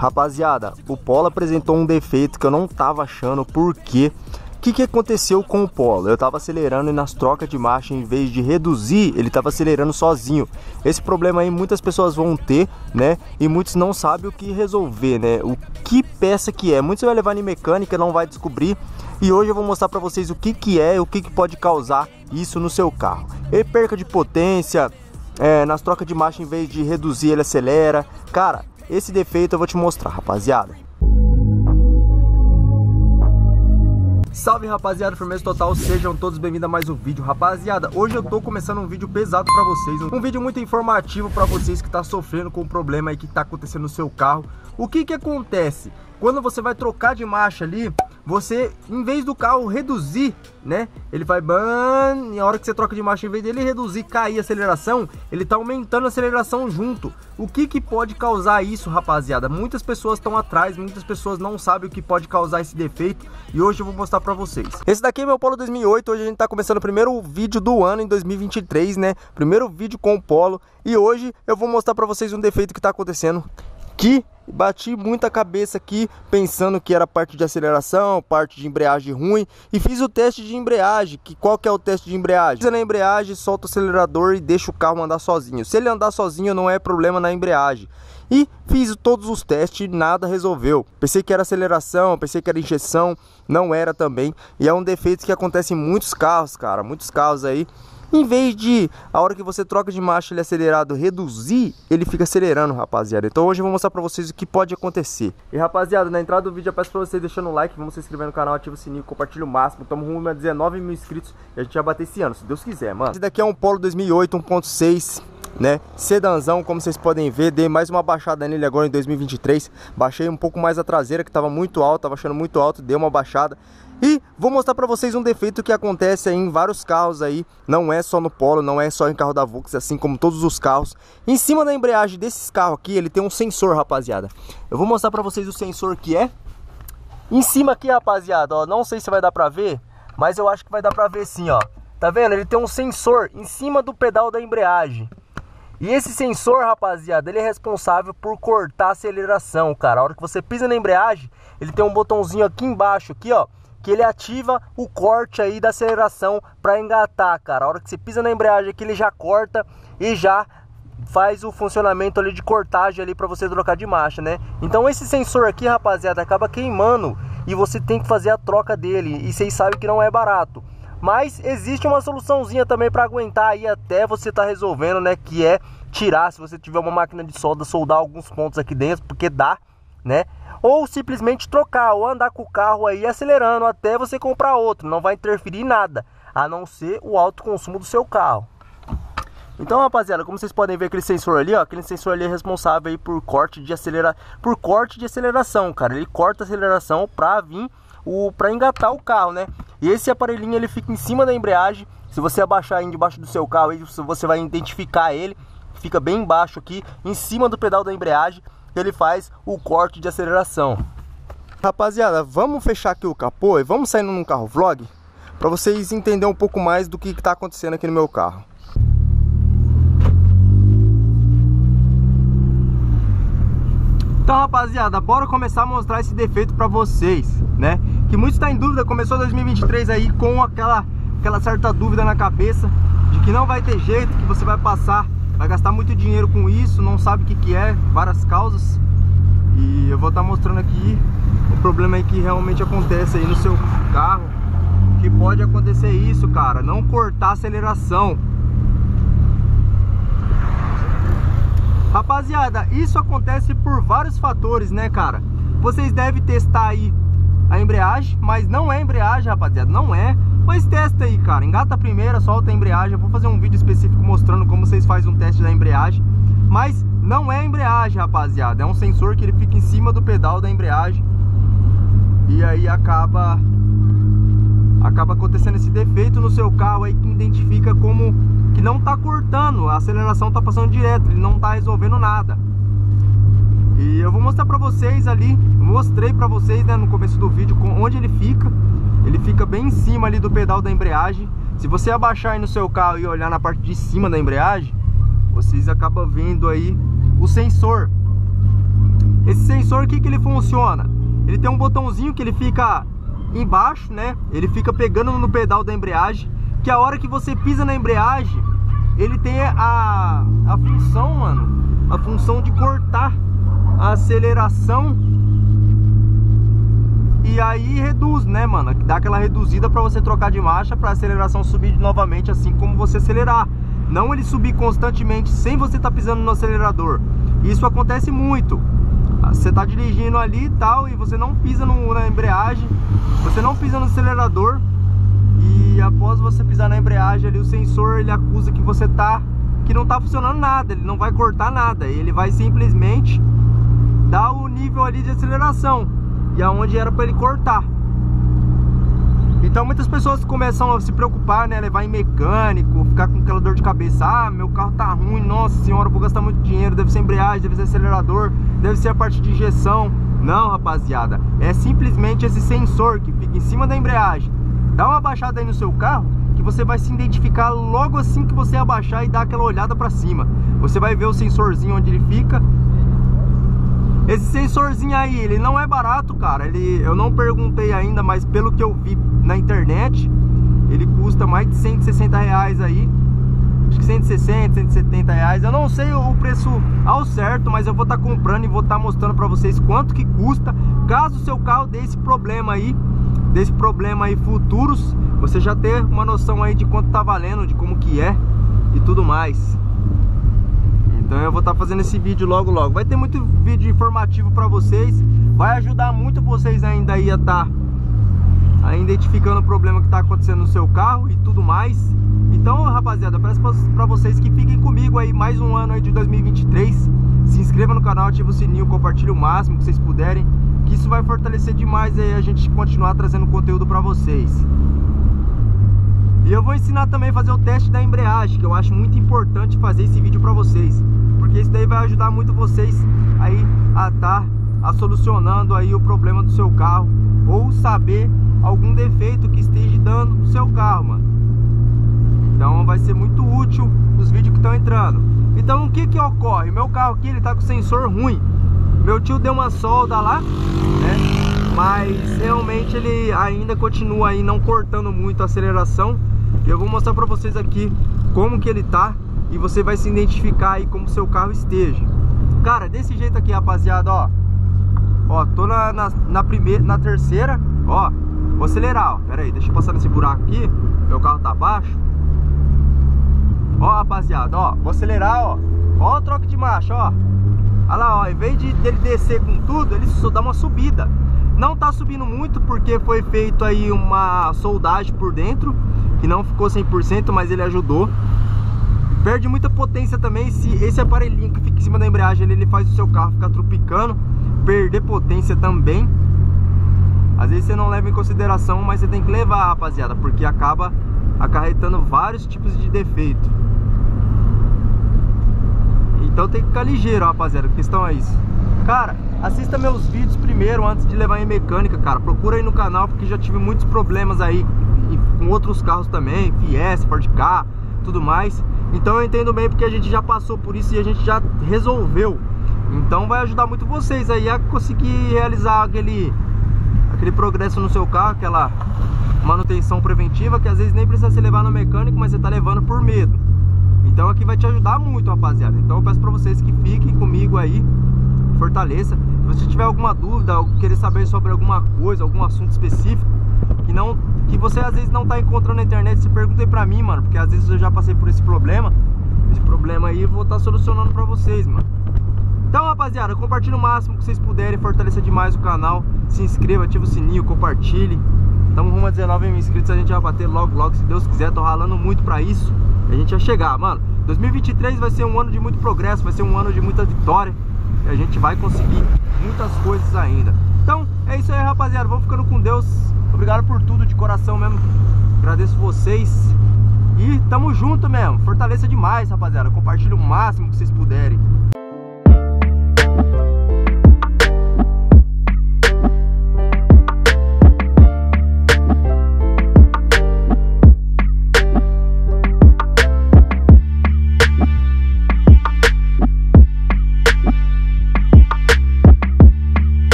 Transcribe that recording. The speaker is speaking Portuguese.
Rapaziada, o Polo apresentou um defeito que eu não tava achando, porque o que, que aconteceu com o Polo? Eu tava acelerando e nas trocas de marcha, em vez de reduzir, ele tava acelerando sozinho. Esse problema aí muitas pessoas vão ter, né? E muitos não sabem o que resolver, né? O que peça que é. Muitos vai levar em mecânica, não vai descobrir. E hoje eu vou mostrar para vocês o que, que é o que, que pode causar isso no seu carro. E perca de potência, é, nas trocas de marcha, em vez de reduzir, ele acelera. Cara, esse defeito eu vou te mostrar, rapaziada. Salve rapaziada, firmeza total, sejam todos bem-vindos a mais um vídeo Rapaziada, hoje eu tô começando um vídeo pesado pra vocês Um vídeo muito informativo pra vocês que tá sofrendo com o problema aí que tá acontecendo no seu carro O que que acontece? Quando você vai trocar de marcha ali você, em vez do carro reduzir, né? Ele vai ban, e a hora que você troca de marcha, em vez dele reduzir, cair a aceleração, ele tá aumentando a aceleração junto. O que que pode causar isso, rapaziada? Muitas pessoas estão atrás, muitas pessoas não sabem o que pode causar esse defeito e hoje eu vou mostrar pra vocês. Esse daqui é meu Polo 2008, hoje a gente tá começando o primeiro vídeo do ano em 2023, né? Primeiro vídeo com o Polo e hoje eu vou mostrar pra vocês um defeito que tá acontecendo que bati muita cabeça aqui pensando que era parte de aceleração, parte de embreagem ruim e fiz o teste de embreagem, que qual que é o teste de embreagem? Pisa na embreagem, solta o acelerador e deixa o carro andar sozinho. Se ele andar sozinho não é problema na embreagem. E fiz todos os testes e nada resolveu. Pensei que era aceleração, pensei que era injeção, não era também. E é um defeito que acontece em muitos carros, cara, muitos carros aí em vez de, a hora que você troca de marcha ele acelerado, reduzir, ele fica acelerando, rapaziada. Então hoje eu vou mostrar pra vocês o que pode acontecer. E rapaziada, na entrada do vídeo eu peço pra vocês deixando o like, vamos se inscrever no canal, ativa o sininho, compartilha o máximo. Estamos rumo a 19 mil inscritos e a gente vai bater esse ano, se Deus quiser, mano. Esse daqui é um Polo 2008 1.6 né? Sedanzão, como vocês podem ver, dei mais uma baixada nele agora em 2023. Baixei um pouco mais a traseira, que estava muito alta, estava achando muito alto, dei uma baixada. E vou mostrar para vocês um defeito que acontece em vários carros aí, não é só no Polo, não é só em carro da Volkswagen, assim como todos os carros. Em cima da embreagem desses carros aqui, ele tem um sensor, rapaziada. Eu vou mostrar para vocês o sensor que é. Em cima aqui, rapaziada, ó, não sei se vai dar para ver, mas eu acho que vai dar para ver sim, ó. Tá vendo? Ele tem um sensor em cima do pedal da embreagem. E esse sensor, rapaziada, ele é responsável por cortar a aceleração, cara. A hora que você pisa na embreagem, ele tem um botãozinho aqui embaixo, aqui, ó, que ele ativa o corte aí da aceleração para engatar, cara. A hora que você pisa na embreagem aqui, ele já corta e já faz o funcionamento ali de cortagem ali para você trocar de marcha, né? Então esse sensor aqui, rapaziada, acaba queimando e você tem que fazer a troca dele. E vocês sabem que não é barato. Mas existe uma soluçãozinha também para aguentar aí até você tá resolvendo, né? Que é tirar, se você tiver uma máquina de solda, soldar alguns pontos aqui dentro, porque dá, né? Ou simplesmente trocar, ou andar com o carro aí acelerando até você comprar outro. Não vai interferir em nada, a não ser o alto consumo do seu carro. Então, rapaziada, como vocês podem ver aquele sensor ali, ó, aquele sensor ali é responsável aí por corte de acelera, por corte de aceleração, cara. Ele corta a aceleração para vir o para engatar o carro, né? E esse aparelhinho ele fica em cima da embreagem. Se você abaixar aí debaixo do seu carro, aí você vai identificar ele. Fica bem embaixo aqui, em cima do pedal da embreagem. Ele faz o corte de aceleração. Rapaziada, vamos fechar aqui o capô e vamos sair num carro vlog para vocês entenderem um pouco mais do que está acontecendo aqui no meu carro. Então, rapaziada, bora começar a mostrar esse defeito para vocês, né? que muitos estão tá em dúvida, começou 2023 aí com aquela, aquela certa dúvida na cabeça de que não vai ter jeito, que você vai passar, vai gastar muito dinheiro com isso, não sabe o que, que é, várias causas. E eu vou estar tá mostrando aqui o problema aí que realmente acontece aí no seu carro, que pode acontecer isso, cara, não cortar a aceleração. Rapaziada, isso acontece por vários fatores, né, cara? Vocês devem testar aí a embreagem, mas não é embreagem, rapaziada, não é. Mas testa aí, cara, engata a primeira, solta a embreagem. Eu vou fazer um vídeo específico mostrando como vocês fazem um teste da embreagem. Mas não é embreagem, rapaziada, é um sensor que ele fica em cima do pedal da embreagem. E aí acaba acaba acontecendo esse defeito no seu carro aí que identifica como que não tá cortando, a aceleração tá passando direto, ele não tá resolvendo nada. E eu vou mostrar pra vocês ali, mostrei pra vocês né, no começo do vídeo onde ele fica. Ele fica bem em cima ali do pedal da embreagem. Se você abaixar aí no seu carro e olhar na parte de cima da embreagem, vocês acabam vendo aí o sensor. Esse sensor, o que, que ele funciona? Ele tem um botãozinho que ele fica embaixo, né? Ele fica pegando no pedal da embreagem, que a hora que você pisa na embreagem, ele tem a, a função, mano, a função de cortar a aceleração e aí reduz, né, mano? Dá aquela reduzida para você trocar de marcha para a aceleração subir novamente assim como você acelerar. Não ele subir constantemente sem você estar tá pisando no acelerador. Isso acontece muito. Você tá dirigindo ali e tal e você não pisa no, na embreagem, você não pisa no acelerador e após você pisar na embreagem ali o sensor ele acusa que você tá que não tá funcionando nada, ele não vai cortar nada, ele vai simplesmente dar o nível ali de aceleração e aonde era para ele cortar. Então muitas pessoas começam a se preocupar, né? Levar em mecânico, ficar com aquela dor de cabeça. Ah, meu carro tá ruim, nossa senhora, vou gastar muito dinheiro. Deve ser embreagem, deve ser acelerador, deve ser a parte de injeção. Não, rapaziada, é simplesmente esse sensor que fica em cima da embreagem. Dá uma baixada aí no seu carro que você vai se identificar logo assim que você abaixar e dar aquela olhada para cima. Você vai ver o sensorzinho onde ele fica esse sensorzinho aí, ele não é barato, cara. Ele, eu não perguntei ainda, mas pelo que eu vi na internet, ele custa mais de 160 reais aí. Acho que 160, 170 reais. Eu não sei o preço ao certo, mas eu vou estar tá comprando e vou estar tá mostrando para vocês quanto que custa. Caso o seu carro dê esse problema aí, desse problema aí futuros, você já ter uma noção aí de quanto tá valendo, de como que é e tudo mais. Então eu vou estar tá fazendo esse vídeo logo logo. Vai ter muito vídeo informativo para vocês. Vai ajudar muito vocês ainda aí a estar tá, identificando o problema que está acontecendo no seu carro e tudo mais. Então, rapaziada, peço para vocês que fiquem comigo aí mais um ano aí de 2023. Se inscreva no canal, ative o sininho, compartilhe o máximo que vocês puderem. Que isso vai fortalecer demais aí a gente continuar trazendo conteúdo para vocês. E eu vou ensinar também a fazer o teste da embreagem, que eu acho muito importante fazer esse vídeo para vocês porque isso daí vai ajudar muito vocês aí a estar tá, a solucionando aí o problema do seu carro ou saber algum defeito que esteja dando no seu carro, mano. Então vai ser muito útil os vídeos que estão entrando. Então o que que ocorre? Meu carro aqui ele tá com sensor ruim. Meu tio deu uma solda lá, né? Mas realmente ele ainda continua aí não cortando muito a aceleração. E eu vou mostrar para vocês aqui como que ele tá e você vai se identificar aí como seu carro esteja. Cara, desse jeito aqui, rapaziada, ó. Ó, tô na, na, na primeira, na terceira, ó. Vou acelerar, ó. Pera aí, deixa eu passar nesse buraco aqui. Meu carro tá baixo. Ó, rapaziada, ó. Vou acelerar, ó. Ó o de marcha, ó. Olha lá, ó. Em vez de dele descer com tudo, ele só dá uma subida. Não tá subindo muito porque foi feito aí uma soldagem por dentro. Que não ficou 100%, mas ele ajudou. Perde muita potência também se esse aparelhinho que fica em cima da embreagem ele, ele faz o seu carro ficar tropicando, perder potência também. Às vezes você não leva em consideração, mas você tem que levar, rapaziada, porque acaba acarretando vários tipos de defeito. Então tem que ficar ligeiro, rapaziada, a questão é isso. Cara, assista meus vídeos primeiro antes de levar em mecânica, cara. Procura aí no canal porque já tive muitos problemas aí com outros carros também, Fiesta, Ford K, tudo mais. Então eu entendo bem porque a gente já passou por isso e a gente já resolveu. Então vai ajudar muito vocês aí a conseguir realizar aquele, aquele progresso no seu carro, aquela manutenção preventiva que às vezes nem precisa ser levar no mecânico, mas você está levando por medo. Então aqui vai te ajudar muito, rapaziada. Então eu peço para vocês que fiquem comigo aí, fortaleça. Se você tiver alguma dúvida, ou querer saber sobre alguma coisa, algum assunto específico, que não que você às vezes não tá encontrando na internet, se perguntem pra mim, mano, porque às vezes eu já passei por esse problema. Esse problema aí eu vou estar tá solucionando pra vocês, mano. Então, rapaziada, compartilhe o máximo que vocês puderem, fortaleça demais o canal, se inscreva, ative o sininho, compartilhe. Estamos rumo a 19 mil inscritos, a gente vai bater logo, logo, se Deus quiser, tô ralando muito pra isso. A gente vai chegar, mano. 2023 vai ser um ano de muito progresso, vai ser um ano de muita vitória. E a gente vai conseguir muitas coisas ainda. Então, é isso aí, rapaziada. Vamos ficando com Deus. Obrigado por tudo, de coração mesmo. Agradeço vocês. E tamo junto mesmo. Fortaleça demais, rapaziada. Compartilhe o máximo que vocês puderem.